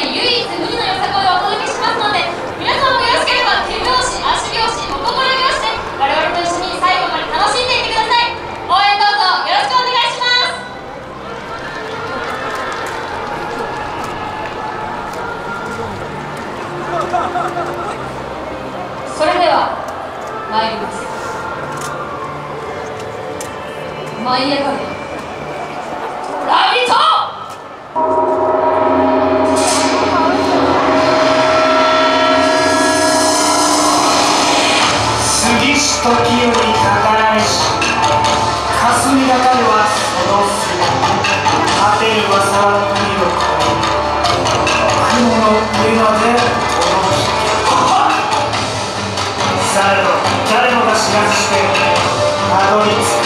唯一無二のよさこいをお届けしますので皆さんもよろしければ手拍子足拍子お心拍子で我々と一緒に最後まで楽しんでいってください。応援どうぞよろしくお願いします。それではまいります。舞い上がれ「ラヴィット!」霞がるはその姿果てにはさらにを雲の上までこのされど誰もが知らずしてたどり着く。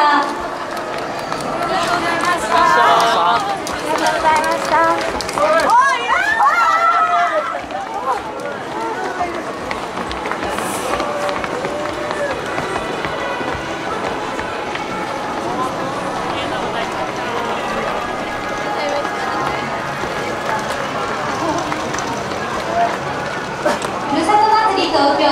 したありがとうございましたありがとうございましたおい東京、